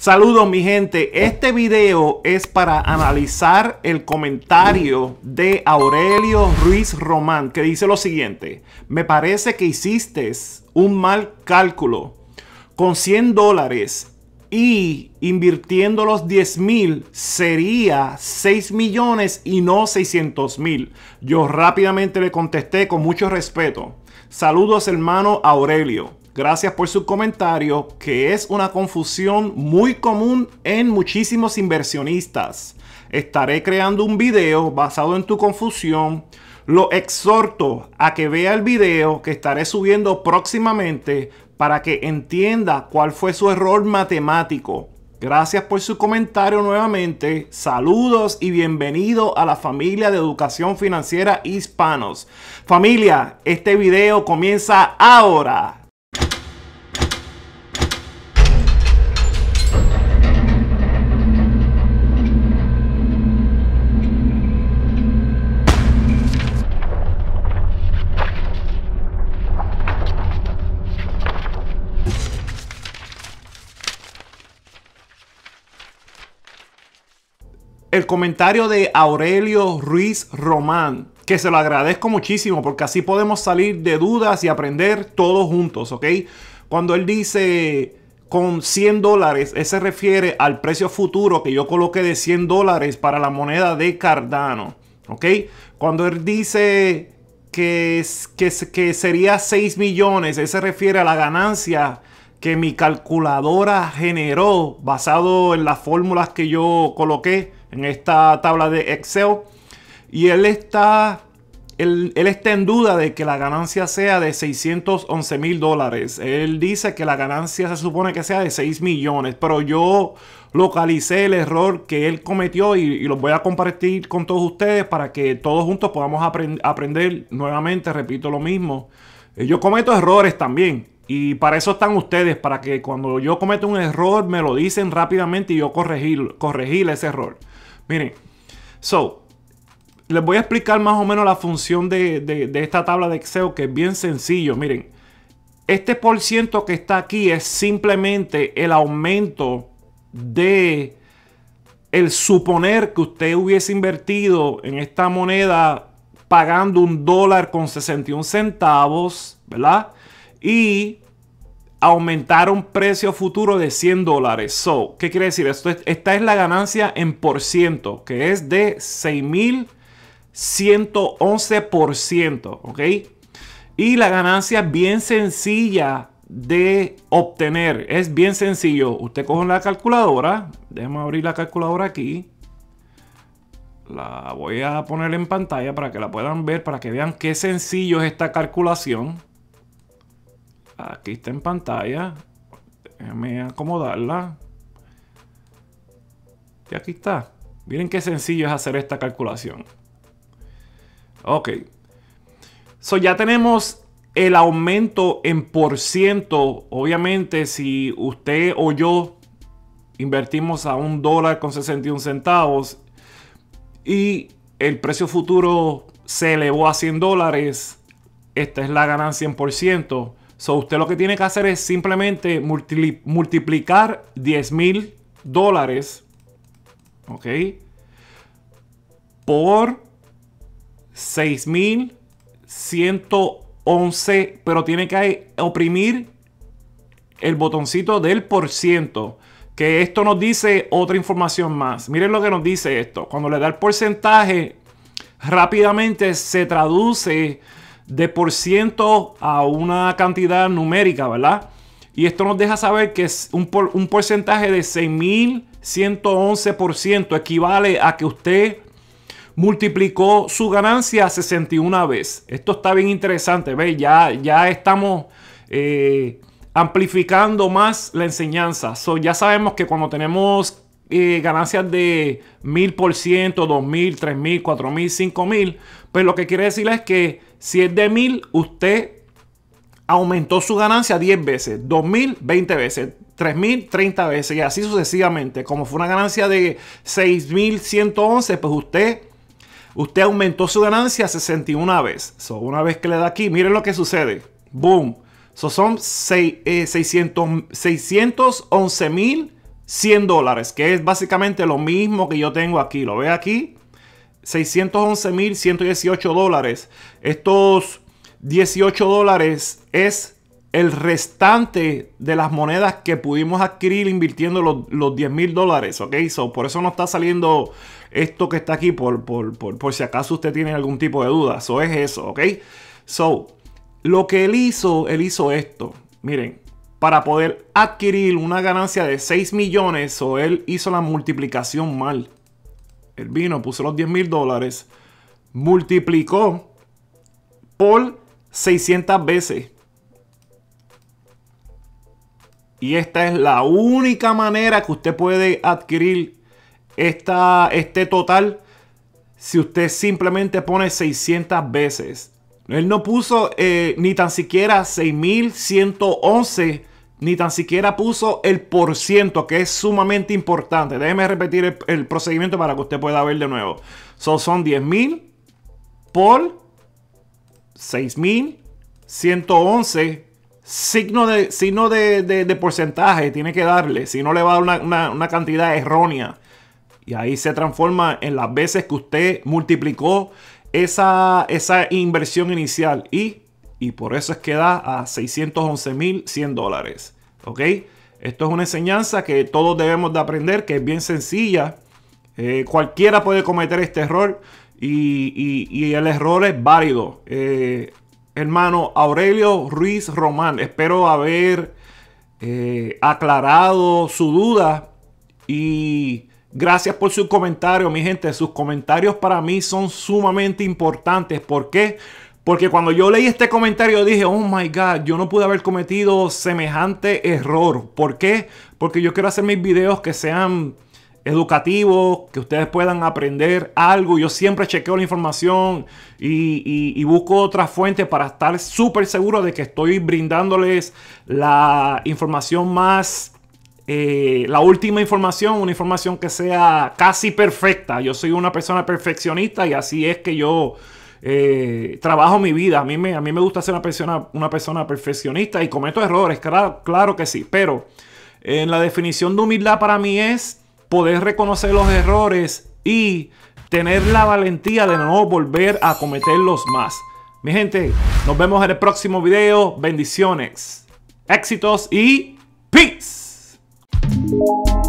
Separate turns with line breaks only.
Saludos mi gente, este video es para analizar el comentario de Aurelio Ruiz Román que dice lo siguiente, me parece que hiciste un mal cálculo con 100 dólares y invirtiendo los 10 mil sería 6 millones y no 600 mil. Yo rápidamente le contesté con mucho respeto. Saludos hermano Aurelio. Gracias por su comentario, que es una confusión muy común en muchísimos inversionistas. Estaré creando un video basado en tu confusión. Lo exhorto a que vea el video que estaré subiendo próximamente para que entienda cuál fue su error matemático. Gracias por su comentario nuevamente. Saludos y bienvenido a la familia de educación financiera hispanos. Familia, este video comienza ahora. El comentario de Aurelio Ruiz Román, que se lo agradezco muchísimo porque así podemos salir de dudas y aprender todos juntos, ¿ok? Cuando él dice con 100 dólares, ese se refiere al precio futuro que yo coloqué de 100 dólares para la moneda de Cardano, ¿ok? Cuando él dice que, que, sería 6 millones, ese se refiere a la ganancia que mi calculadora generó basado en las fórmulas que yo coloqué en esta tabla de Excel. Y él está, él, está en duda de que la ganancia sea de 611 mil dólares. Él dice que la ganancia se supone que sea de 6 millones, pero yo localicé el error que él cometió y, y lo voy a compartir con todos ustedes para que todos juntos podamos aprender nuevamente, repito lo mismo. Eh, yo cometo errores también. Y para eso están ustedes, para que cuando yo cometo un error me lo dicen rápidamente y yo corregir, corregir ese error. Miren, so, les voy a explicar más o menos la función de, esta tabla de Excel que es bien sencillo. Miren, este por ciento que está aquí es simplemente el aumento de el suponer que usted hubiese invertido en esta moneda pagando un dólar con 61 centavos, ¿verdad? Y aumentaron precio futuro de 100 dólares. ¿qué quiere decir? Esto esta es la ganancia en por ciento, que es de 6.111%, ¿ok? Y la ganancia bien sencilla de obtener. Es bien sencillo. Usted coge la calculadora. Déjame abrir la calculadora aquí. La voy a poner en pantalla para que la puedan ver, para que vean qué sencillo es esta calculación. Aquí está en pantalla. Déjame acomodarla. Y aquí está. Miren qué sencillo es hacer esta calculación. Ok. So ya tenemos el aumento en por ciento. Obviamente, si usted o yo invertimos a un dólar con 61 centavos y el precio futuro se elevó a 100 dólares, esta es la ganancia en por ciento. So, usted lo que tiene que hacer es simplemente multiplicar 10 mil dólares. ¿Ok? Por 6.111. Pero tiene que oprimir el botoncito del por ciento. Que esto nos dice otra información más. Miren lo que nos dice esto. Cuando le da el porcentaje, rápidamente se traduce de por ciento a una cantidad numérica, ¿verdad? Y esto nos deja saber que es un, porcentaje de 6.111% equivale a que usted multiplicó su ganancia 61 veces. Esto está bien interesante, ¿ves? Ya, ya estamos eh, amplificando más la enseñanza. So, ya sabemos que cuando tenemos eh, ganancias de 1000%, 2000, 3000, 4000, 5000, pues lo que quiere decir es que si es de 1000, usted aumentó su ganancia 10 veces, 2000, 20 veces, 3000, 30 veces y así sucesivamente. Como fue una ganancia de 6111, pues usted, usted aumentó su ganancia 61 veces. So, una vez que le da aquí, miren lo que sucede. Boom. So, son 600, 611 mil 100 dólares, que es básicamente lo mismo que yo tengo aquí. ¿Lo ve aquí? 611.118 dólares. Estos 18 dólares es el restante de las monedas que pudimos adquirir invirtiendo los, los 10 mil dólares, ¿ok? So, por eso no está saliendo esto que está aquí, por, por, por, si acaso usted tiene algún tipo de duda. Eso es eso, ¿ok? So, lo que él hizo, él hizo esto. Miren, para poder adquirir una ganancia de 6 millones, o él hizo la multiplicación mal. Él vino, puso los 10 mil dólares, multiplicó por 600 veces. Y esta es la única manera que usted puede adquirir esta, este total si usted simplemente pone 600 veces. Él no puso eh, ni tan siquiera 6111, ni tan siquiera puso el por ciento, que es sumamente importante. Déjeme repetir el, procedimiento para que usted pueda ver de nuevo. So, son 10.000 por 6111 signo de, signo de, porcentaje tiene que darle, si no le va a dar una, cantidad errónea. Y ahí se transforma en las veces que usted multiplicó esa, esa inversión inicial. Y, y por eso es que da a 611.100 dólares. ¿Ok? Esto es una enseñanza que todos debemos de aprender, que es bien sencilla. Eh, cualquiera puede cometer este error y, el error es válido. Eh, hermano Aurelio Ruiz Román. Espero haber eh, aclarado su duda y gracias por su comentario, mi gente. Sus comentarios para mí son sumamente importantes. ¿Por qué? Porque cuando yo leí este comentario dije, oh my God, yo no pude haber cometido semejante error. ¿Por qué? Porque yo quiero hacer mis videos que sean educativo, que ustedes puedan aprender algo. Yo siempre chequeo la información y, busco otras fuentes para estar súper seguro de que estoy brindándoles la información más, eh, la última información, una información que sea casi perfecta. Yo soy una persona perfeccionista y así es que yo... Eh, trabajo mi vida. A mí, me, a mí me gusta ser una persona, una persona perfeccionista y cometo errores, claro, claro que sí. Pero en la definición de humildad para mí es poder reconocer los errores y tener la valentía de no volver a cometerlos más. Mi gente, nos vemos en el próximo video. Bendiciones, éxitos y Thank you.